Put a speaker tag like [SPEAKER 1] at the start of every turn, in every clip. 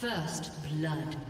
[SPEAKER 1] First blood.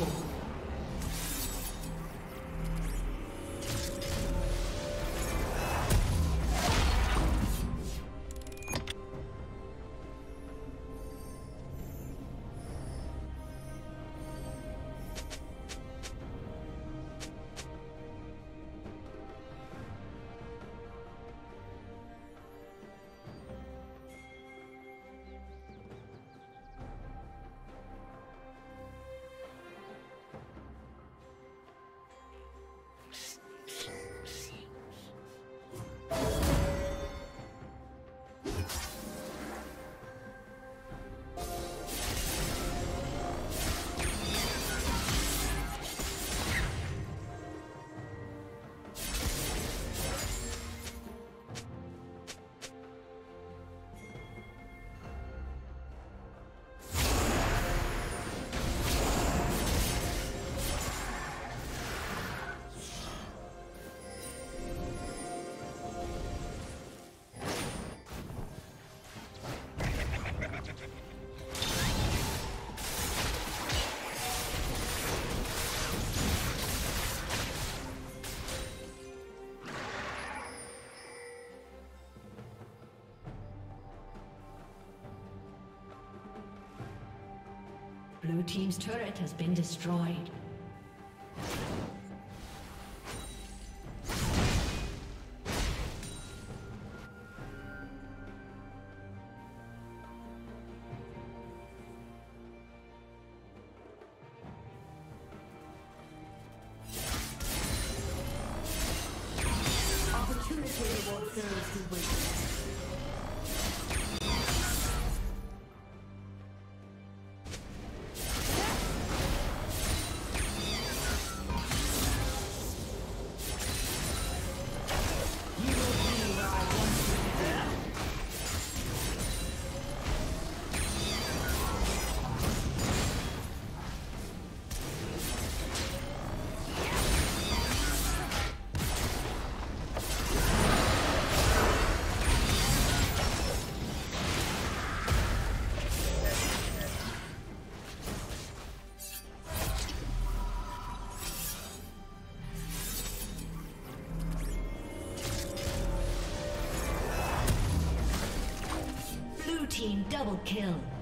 [SPEAKER 2] Destroyed. Blue Team's turret has been destroyed.
[SPEAKER 1] Opportunity wait. Team double kill.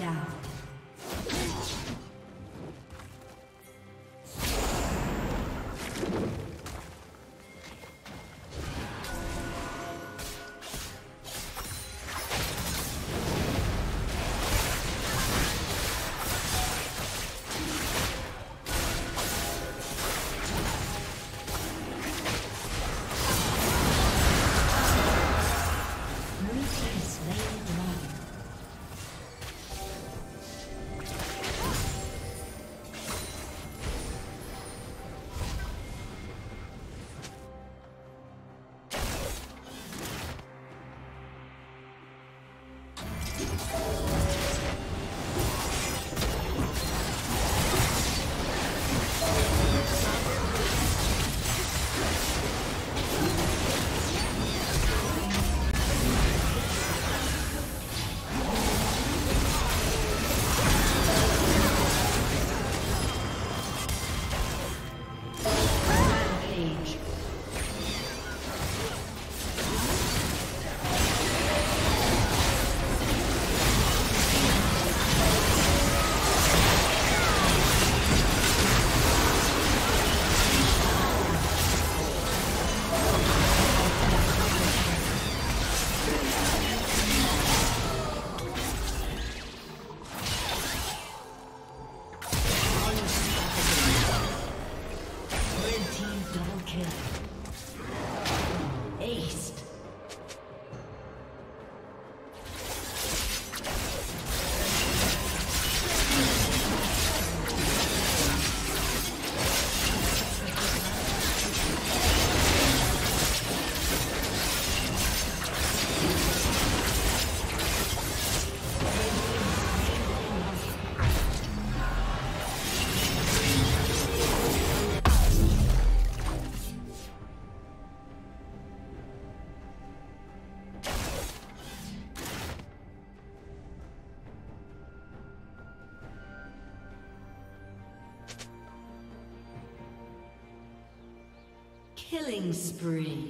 [SPEAKER 2] Down. Killing spree.